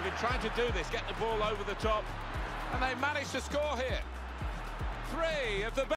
They've been trying to do this, get the ball over the top, and they managed to score here. Three of the